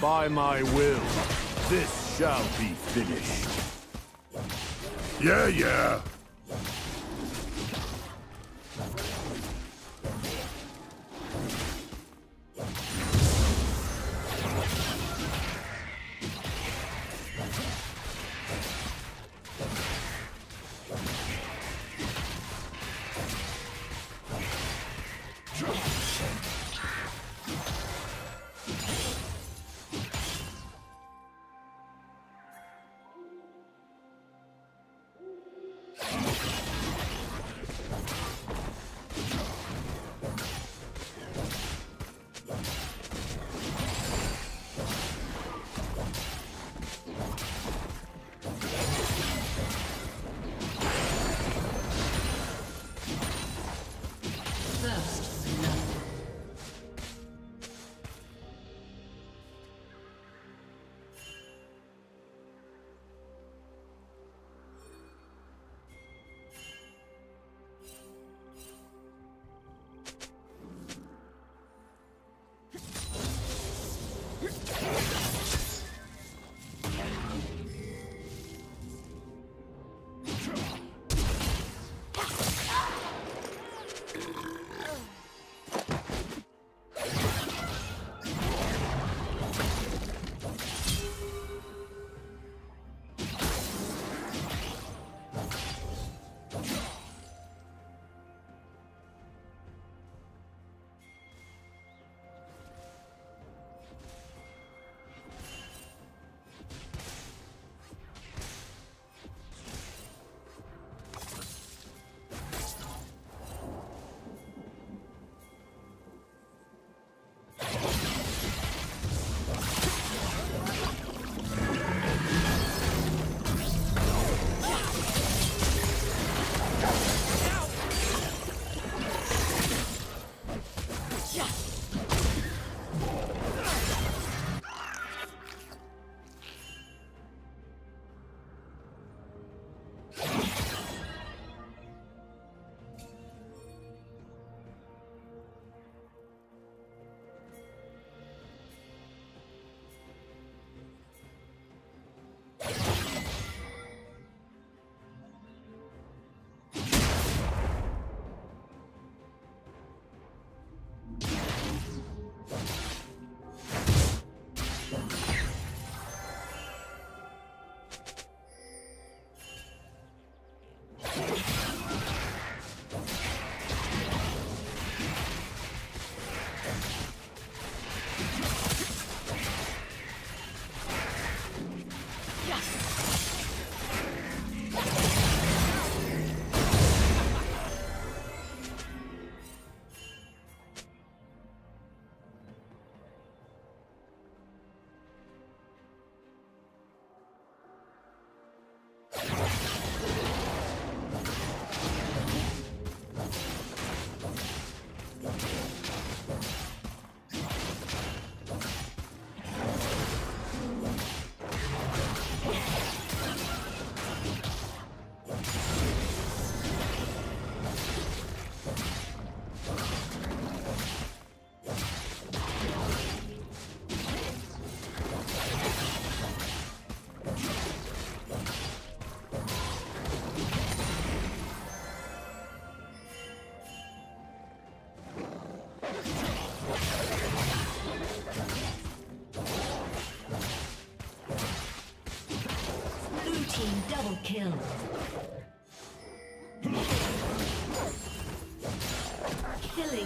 By my will, this shall be finished. Yeah, yeah.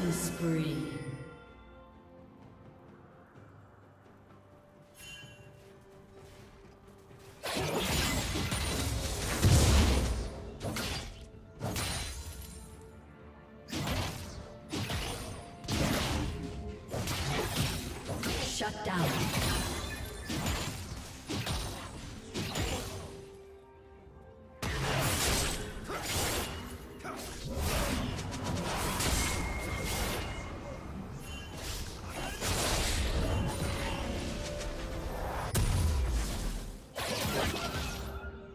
Killing spree.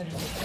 Red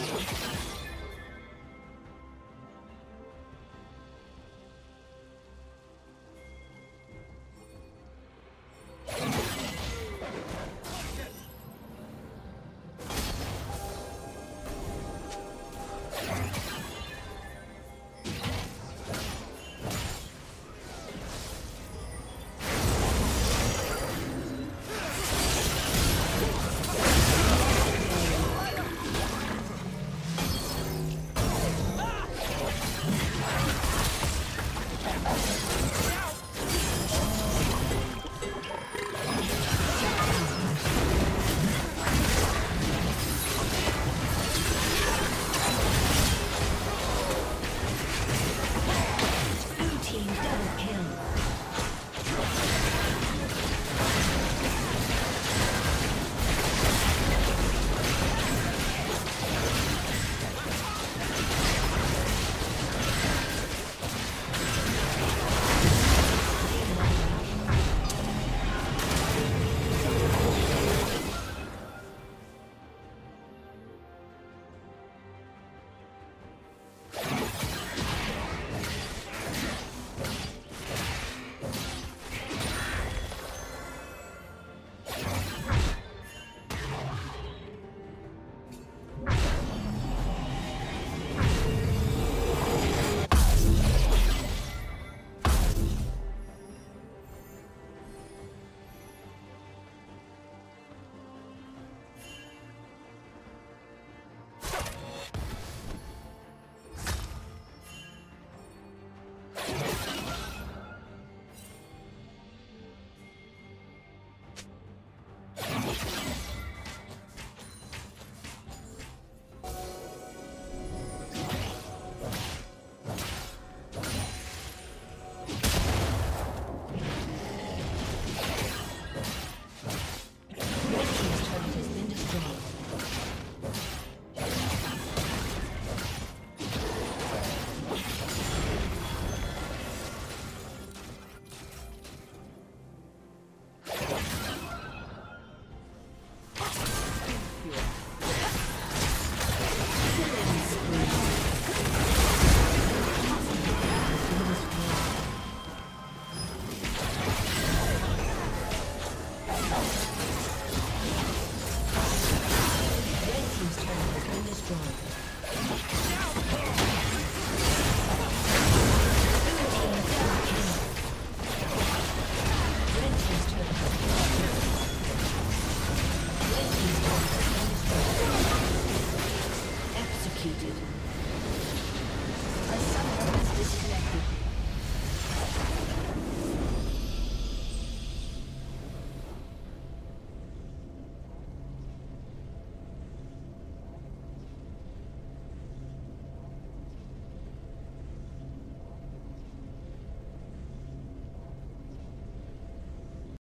destroyed.